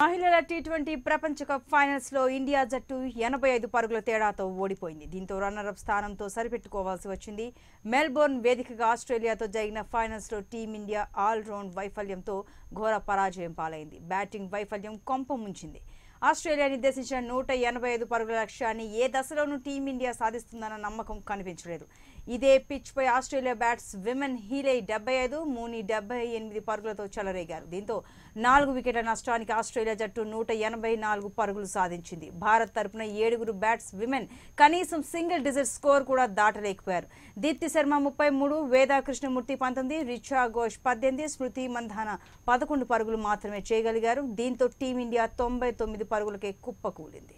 మహిళల T twenty ప్రపంచ cup ఫైనల్స్లో ఇండియా జట్టు ఎనభై ఐదు పరుగుల తేడాతో ఓడిపోయింది. దీంతో రన్నరప్ స్థానంతో సరిపెట్టుకోవాల్సి వచ్చింది. మెల్బోర్న్ వేదికగా ఆస్ట్రేలియాతో జరిగిన ఫైనల్స్లో టీమిండియా ఆల్ రౌండ్ వైఫల్యంతో ఘోర పరాజయం పాలైంది. బ్యాటింగ్ వైఫల్యం కొంప ముంచింది. ఆస్ట్రేలియా నిర్దేశించిన నూట ఎనభై ఐదు పరుగుల లక్ష్యాన్ని ఏ దశలోనూ టీమిండియా సాధిస్తుందన్న నమ్మకం కనిపించలేదు. ఇదే పిచ్ పై ఆస్ట్రేలియా బ్యాట్స్ విమెన్ హీలే డెబ్బై ఐదు మూని డెబ్బై ఎనిమిది పరుగులతో చెలరేగారు. దీంతో నాలుగు వికెట్ల నష్టానికి ఆస్ట్రేలియా జట్టు నూట ఎనభై నాలుగు పరుగులు సాధించింది. భారత్ తరపున ఏడుగురు బ్యాట్స్ విమెన్ కనీసం సింగిల్ డిజిట్ స్కోర్ కూడా దాటలేకపోయారు. దీప్తి శర్మ ముప్పై మూడు వేదా కృష్ణమూర్తి పంతొమ్మిది రిచా ఘోష్ పద్దెనిమిది స్మృతి మంధాన పదకొండు పరుగులు మాత్రమే చేయగలిగారు. దీంతో టీమిండియా తొంభై తొమ్మిది పరుగులకే కుప్పకూలింది.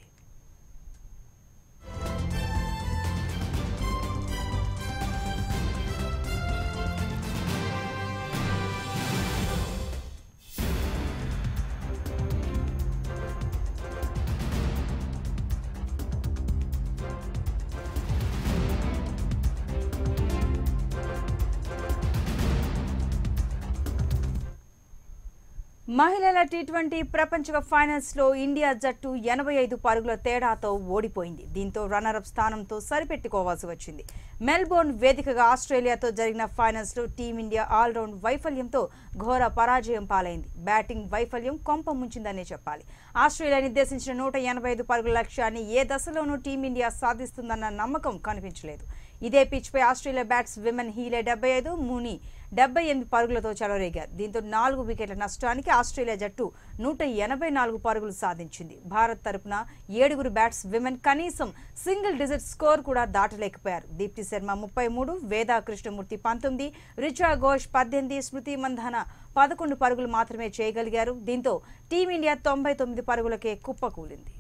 మహిళల టీ ట్వంటీ ప్రపంచ కప్ ఫైనల్స్లో ఇండియా జట్టు ఎనభై ఐదు పరుగుల తేడాతో ఓడిపోయింది. దీంతో రన్నరప్ స్థానంతో సరిపెట్టుకోవాల్సి వచ్చింది. మెల్బోర్న్ వేదికగా ఆస్ట్రేలియాతో జరిగిన ఫైనల్స్లో టీమిండియా ఆల్రౌండ్ వైఫల్యంతో ఘోర పరాజయం పాలైంది. బ్యాటింగ్ వైఫల్యం కొంప ముంచిందనే చెప్పాలి. ఆస్ట్రేలియా నిర్దేశించిన నూట ఎనభై ఐదు పరుగుల లక్ష్యాన్ని ఏ దశలోనూ టీమిండియా సాధిస్తుందన్న నమ్మకం కనిపించలేదు. ఇదే పిచ్ పై ఆస్ట్రేలియా బ్యాట్స్ విమెన్ హీలే డెబ్బై ఐదు ముని డెబ్బై ఎనిమిది పరుగులతో చెలరేగారు. దీంతో నాలుగు వికెట్ల నష్టానికి ఆస్ట్రేలియా జట్టు నూట ఎనభై నాలుగు పరుగులు సాధించింది. భారత్ తరపున ఏడుగురు బ్యాట్స్ విమెన్ కనీసం సింగిల్ డిజిట్ స్కోర్ కూడా దాటలేకపోయారు. దీప్తి శర్మ ముప్పై మూడు వేదా కృష్ణమూర్తి పంతొమ్మిది రిచా ఘోష్ పద్దెనిమిది స్మృతి మంధాన పదకొండు పరుగులు మాత్రమే చేయగలిగారు. దీంతో టీమిండియా తొంభై తొమ్మిది పరుగులకే కుప్పకూలింది.